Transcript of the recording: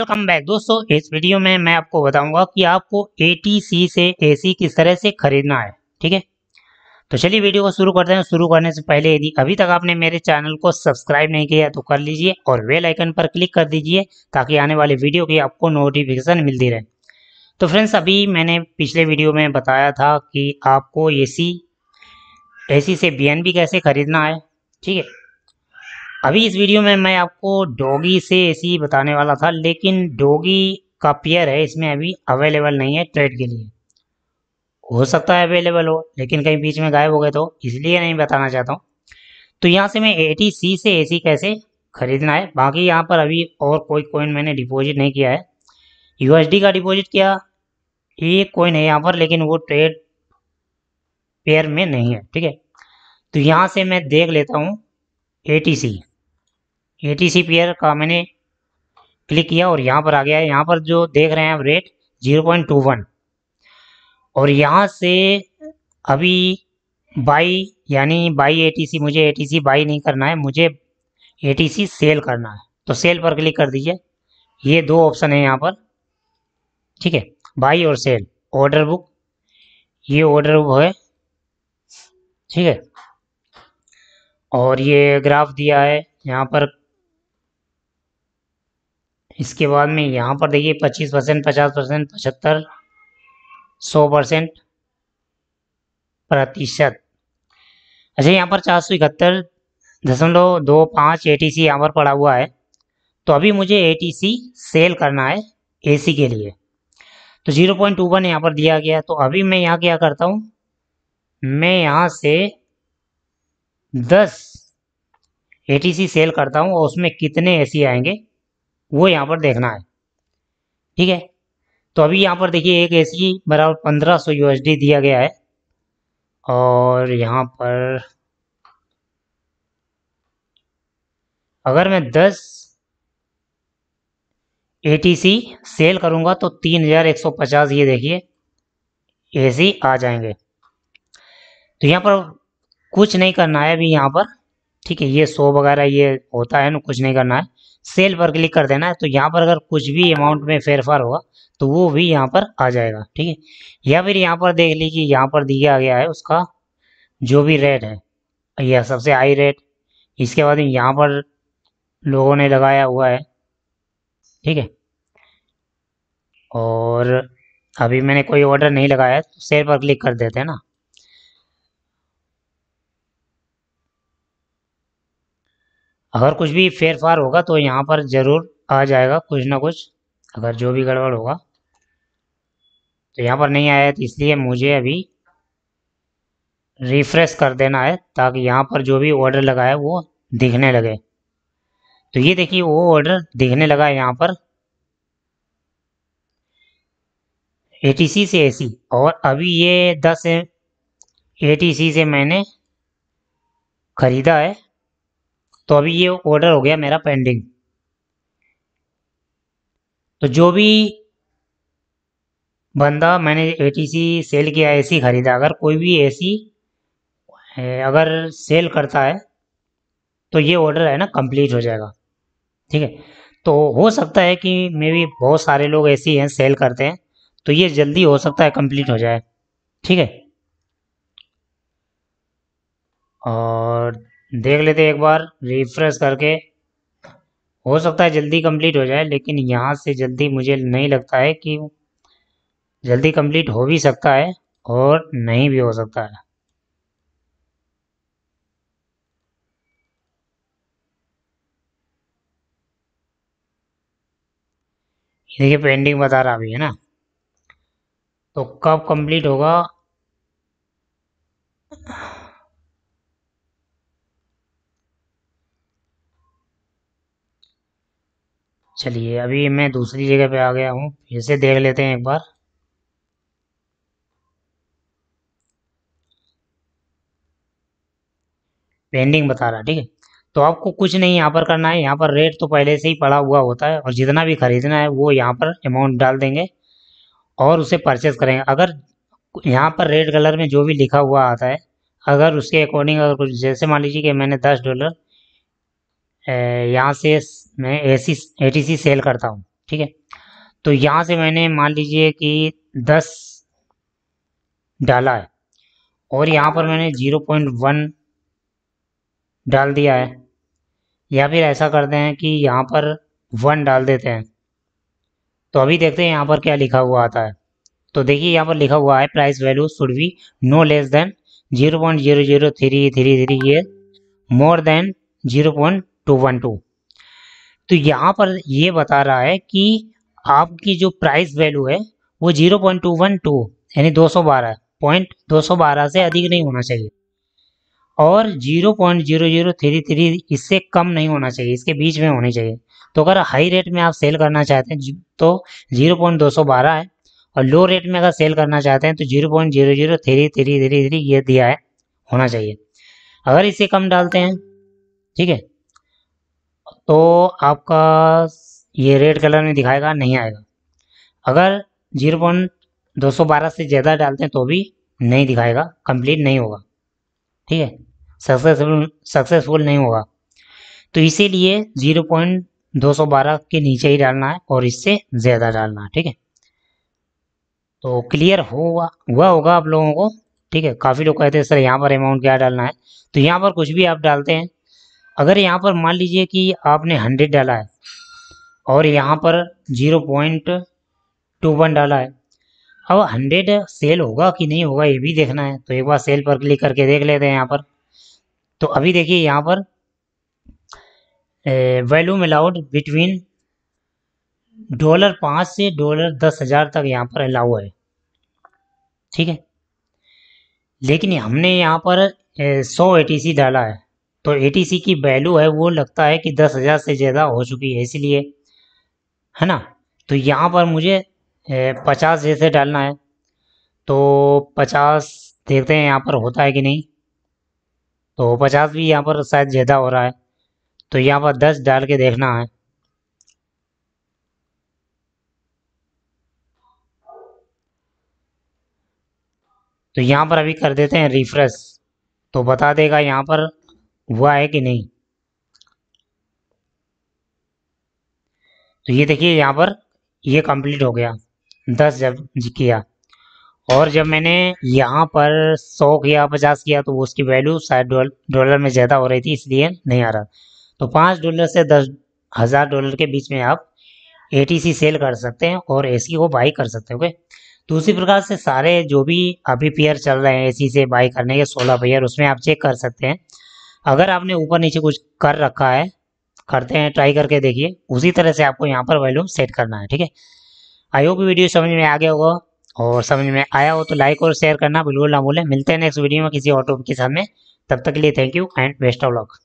Welcome back दोस्तों, इस video में मैं आपको बताऊँगा कि आपको ATC से AC किस तरह से खरीदना है, ठीक है? तो चलिए वीडियो को शुरू करते हैं। शुरू करने से पहले यदि अभी तक आपने मेरे चैनल को सब्सक्राइब नहीं किया तो कर लीजिए और बेल आइकन पर क्लिक कर दीजिए ताकि आने वाले वीडियो की आपको नोटिफिकेशन मिलती रहे। तो फ्रेंड्स, अभी मैंने पिछले वीडियो में बताया था कि आपको ए सी से बीएनबी कैसे खरीदना है, ठीक है? अभी इस वीडियो में मैं आपको डोगी से एसी बताने वाला था, लेकिन डोगी का पेयर है, इसमें अभी अवेलेबल नहीं है ट्रेड के लिए। हो सकता है अवेलेबल हो, लेकिन कहीं बीच में गायब हो गए तो इसलिए नहीं बताना चाहता हूँ। तो यहाँ से मैं एटी सी से एसी कैसे खरीदना है? बाकी यहाँ पर अभी और कोई कोइन मैंने डिपॉजिट नहीं किया है। यूएसडी का डिपॉजिट किया, एक कोइन है यहाँ पर, लेकिन वो ट्रेड पेयर में नहीं है, ठीक है? तो यहाँ से मैं देख लेता हूँ A T C A T C pair का मैंने क्लिक किया और यहाँ पर आ गया है। यहाँ पर जो देख रहे हैं आप rate zero point two one और यहाँ से अभी बाई यानी बाई ए टी सी मुझे ए टी सी बाई नहीं करना है, मुझे ए टी सी सेल करना है। तो सेल पर क्लिक कर दीजिए। ये दो ऑप्शन है यहाँ पर। ठीक है बाई और सेल ऑर्डर बुक ये ऑर्डर बुक है। ठीक है और ये ग्राफ दिया है, यहाँ पर। इसके बाद में यहाँ पर देखिए, पच्चीस परसेंट, पचास परसेंट, पचहत्तर, सौ परसेंट प्रतिशत। अच्छा यहाँ पर चार सौ इकहत्तर दशमलव दो पाँच ए टी सी यहाँ पर पड़ा हुआ है। तो अभी मुझे ए टी सी सेल करना है ए सी के लिए। तो ज़ीरो पॉइंट टू वन यहाँ पर दिया गया। तो अभी मैं यहाँ क्या करता हूँ, मैं यहाँ से दस ए टी सी सेल करता हूँ और उसमें कितने ए सी आएँगे, वो यहाँ पर देखना है। ठीक है? तो अभी यहाँ पर देखिए, एक ए सी बराबर पंद्रह सौ यू दिया गया है। और यहाँ पर अगर मैं दस ए टी सी सेल करूँगा तो तीन हज़ार एक सौ पचास, ये देखिए ए सी आ जाएँगे। तो यहाँ पर कुछ नहीं करना है अभी यहाँ पर। ठीक है, ये सो वगैरह ये होता है ना, कुछ नहीं करना है। सेल पर क्लिक कर देना है तो यहाँ पर अगर कुछ भी अमाउंट में फेरफार होगा तो वो भी यहाँ पर आ जाएगा। ठीक है, या फिर यहाँ पर देख लीजिए यहाँ पर दिया गया है उसका जो भी रेट है। यह सबसे हाई रेट इसके बाद यहाँ पर लोगों ने लगाया हुआ है। ठीक है, और अभी मैंने कोई ऑर्डर नहीं लगाया तो सेल पर क्लिक कर देते हैं ना। अगर कुछ भी फेर फार होगा तो यहाँ पर ज़रूर आ जाएगा कुछ ना कुछ, अगर जो भी गड़बड़ होगा। तो यहाँ पर नहीं आया तो इसलिए मुझे अभी रिफ्रेश कर देना है, ताकि यहाँ पर जो भी ऑर्डर लगा है वो दिखने लगे। तो ये देखिए, वो ऑर्डर दिखने लगा है यहाँ पर। एटीसी से एसी और अभी ये दस एटीसी से मैंने ख़रीदा है। तो अभी ये ऑर्डर हो गया मेरा पेंडिंग तो जो भी बंदा मैंने एटीसी सेल किया एसी ख़रीदा, अगर कोई भी एसी अगर सेल करता है तो ये ऑर्डर है ना कंप्लीट हो जाएगा। ठीक है? तो हो सकता है कि मे भी बहुत सारे लोग ऐसे हैं सेल करते हैं तो ये जल्दी हो सकता है कंप्लीट हो जाए। ठीक है? और देख लेते एक बार रिफ्रेश करके। हो सकता है जल्दी कंप्लीट हो जाए, लेकिन यहाँ से जल्दी मुझे नहीं लगता है कि जल्दी कंप्लीट हो भी सकता है और नहीं भी हो सकता है। देखिए पेंडिंग बता रहा अभी, है ना? तो कब कंप्लीट होगा? चलिए, अभी मैं दूसरी जगह पे आ गया हूँ, फिर से देख लेते हैं एक बार। पेंडिंग बता रहा, ठीक है? तो आपको कुछ नहीं यहाँ पर करना है, यहाँ पर रेट तो पहले से ही पड़ा हुआ होता है, और जितना भी खरीदना है, वो यहाँ पर अमाउंट डाल देंगे, और उसे परचेस करेंगे। अगर यहाँ पर रेड कलर में जो भी लिखा हुआ आता है, अगर उसके अकॉर्डिंग अगर कुछ, जैसे मान लीजिए कि मैंने दस डॉलर यहाँ से मैं ए सी ए टी सी सेल करता हूँ, ठीक है? तो यहाँ से मैंने मान लीजिए कि दस डाला है, और यहाँ पर मैंने ज़ीरो पॉइंट वन डाल दिया है, या फिर ऐसा करते हैं कि यहाँ पर वन डाल देते हैं। तो अभी देखते हैं यहाँ पर क्या लिखा हुआ आता है। तो देखिए यहाँ पर लिखा हुआ है price value should be no less than zero point zero zero three three three ये more than zero point two one two. तो यहाँ पर ये बता रहा है कि आपकी जो प्राइस वैल्यू है, वो zero point two one two यानी दो सौ बारह पॉइंट दो सौ बारह से अधिक नहीं होना चाहिए। और zero point zero zero three three इससे कम नहीं होना चाहिए, इसके बीच में होनी चाहिए। तो अगर हाई रेट में आप सेल करना चाहते हैं तो ज़ीरो पॉइंट दो सौ बारह है। और लो रेट में अगर सेल करना चाहते हैं तो zero point zero zero three three three three ये दिया है, होना चाहिए। अगर इससे कम डालते हैं, ठीक है तो आपका ये रेड कलर में दिखाएगा, नहीं आएगा। अगर ज़ीरो पॉइंट दो सौ बारह से ज़्यादा डालते हैं तो भी नहीं दिखाएगा कंप्लीट नहीं होगा। ठीक है? सक्सेसफुल सक्सेसफुल नहीं होगा। तो इसीलिए ज़ीरो पॉइंट दो सौ बारह के नीचे ही डालना है और इससे ज़्यादा डालना है, ठीक है? तो क्लियर हुआ हुआ होगा आप लोगों को, ठीक है? काफ़ी लोग कहते हैं, सर, यहाँ पर अमाउंट क्या डालना है? तो यहाँ पर कुछ भी आप डालते हैं अगर यहाँ पर मान लीजिए कि आपने हंड्रेड डाला है और यहाँ पर ज़ीरो पॉइंट टू वन डाला है, अब हंड्रेड सेल होगा कि नहीं होगा ये भी देखना है। तो एक बार सेल पर क्लिक करके देख लेते हैं यहाँ पर। तो अभी देखिए यहाँ पर वैल्यूम अलाउड बिटवीन डॉलर पाँच से डॉलर दस हज़ार तक यहाँ पर अलाउ है। ठीक है? लेकिन हमने यहाँ पर सौ ए डाला है। तो एटीसी की वैल्यू है, वो लगता है कि दस हज़ार से ज़्यादा हो चुकी है, इसलिए, है ना? तो यहाँ पर मुझे पचास जैसे डालना है। तो पचास देखते हैं यहाँ पर होता है कि नहीं। तो पचास भी यहाँ पर शायद ज़्यादा हो रहा है। तो यहाँ पर दस डाल के देखना है। तो यहाँ पर अभी कर देते हैं रिफ्रेश तो बता देगा यहाँ पर हुआ है कि नहीं? तो ये देखिए, यहाँ पर ये कंप्लीट हो गया। दस जब किया। और जब मैंने यहाँ पर सौ किया, पचास किया तो उसकी वैल्यू शायद डॉलर में ज़्यादा हो रही थी, इसलिए नहीं आ रहा। तो पाँच डॉलर से दस हज़ार डॉलर के बीच में आप एटीसी सेल कर सकते हैं और एसी को बाई कर सकते हैं ओके तो उसी प्रकार से सारे जो भी अभी पेयर चल रहे हैं एसी से बाई करने के सोलह पेयर उसमें आप चेक कर सकते हैं। अगर आपने ऊपर नीचे कुछ कर रखा है, करते हैं ट्राई करके देखिए। उसी तरह से आपको यहाँ पर वॉल्यूम सेट करना है, ठीक है? आई होप वीडियो समझ में आ गया होगा। और समझ में आया हो तो लाइक और शेयर करना, बिल्कुल ना भूलें। मिलते हैं नेक्स्ट वीडियो में किसी और टॉपिक के साथ में। तब तक के लिए thank you and best of luck